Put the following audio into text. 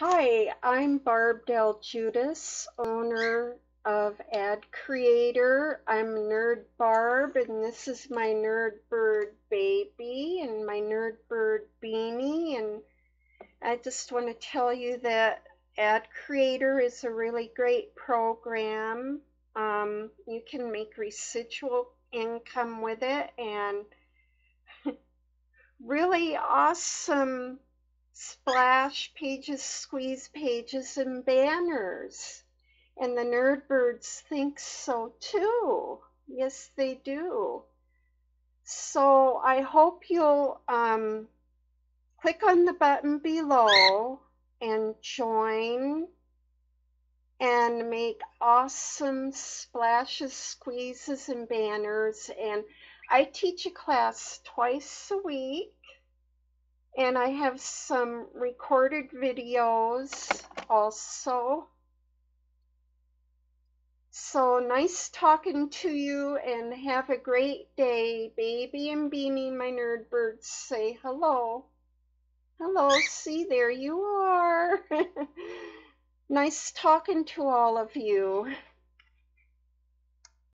Hi, I'm Barb DelGiudice, owner of Ad Creator. I'm Nerd Barb, and this is my Nerd Bird baby and my Nerd Bird Beenie. And I just want to tell you that Ad Creator is a really great program. Um, you can make residual income with it and really awesome splash pages, squeeze pages, and banners. And the nerd birds think so too. Yes, they do. So I hope you'll um, click on the button below and join and make awesome splashes, squeezes, and banners. And I teach a class twice a week and I have some recorded videos also. So nice talking to you and have a great day. Baby and Beenie, my nerd birds, say hello. Hello, see, there you are. nice talking to all of you.